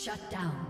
Shut down.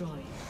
Destroyed.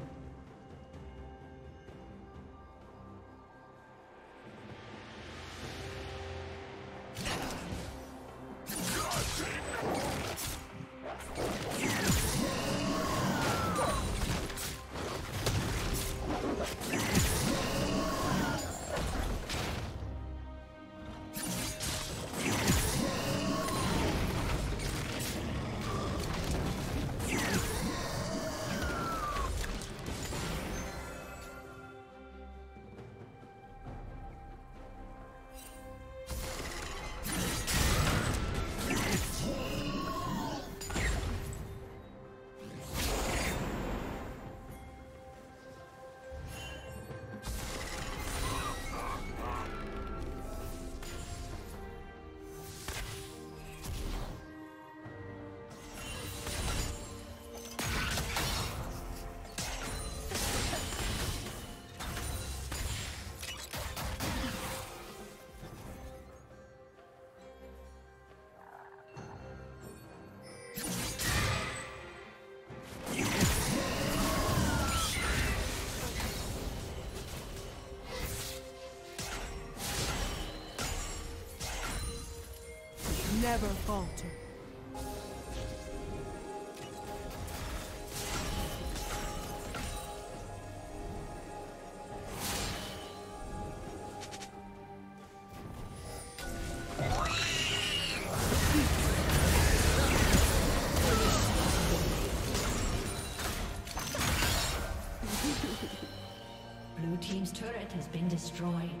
Never falter. Blue Team's turret has been destroyed.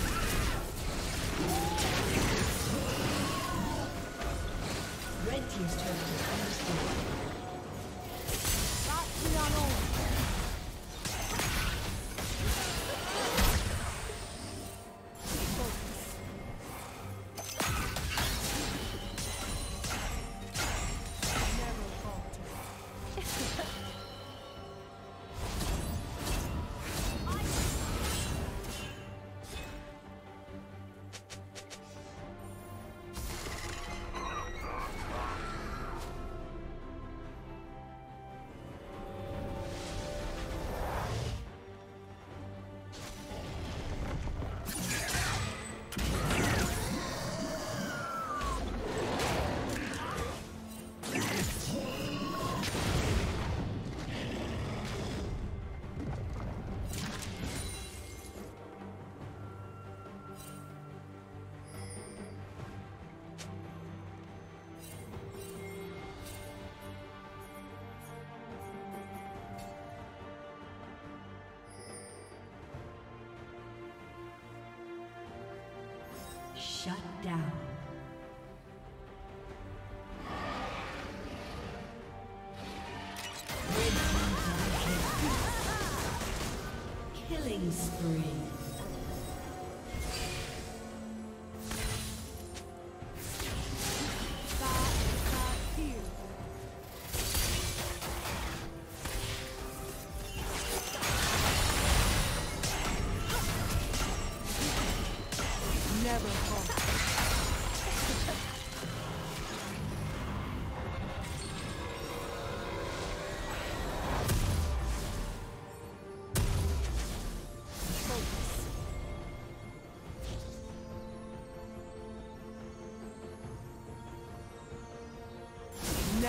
Shut down.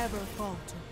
never falter.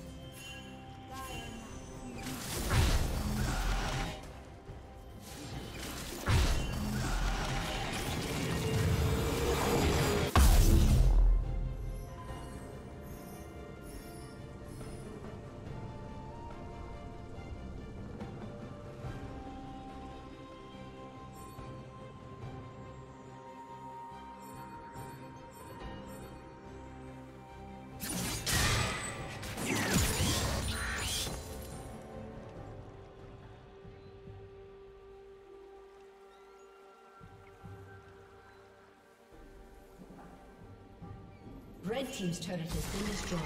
Team's turret has been destroyed.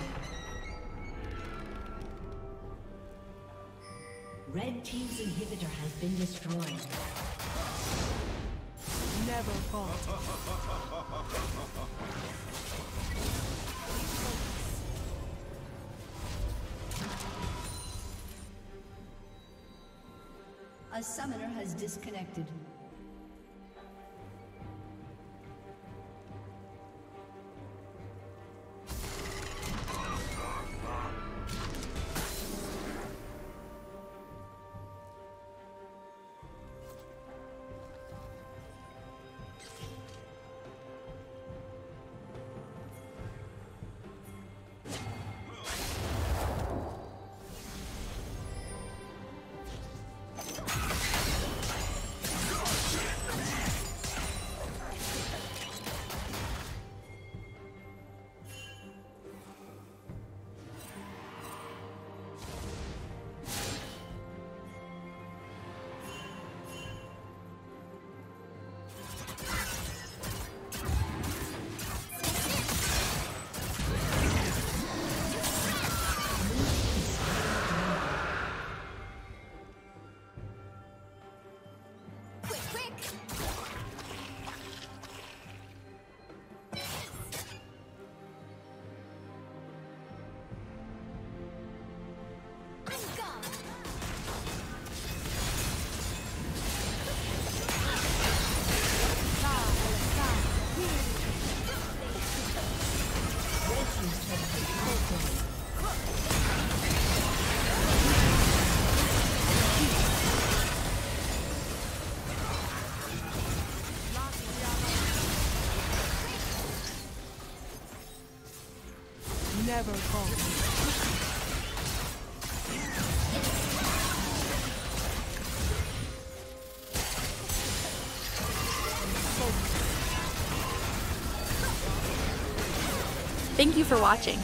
Red team's inhibitor has been destroyed. Never falter. A summoner has disconnected. Never falter. Thank you for watching.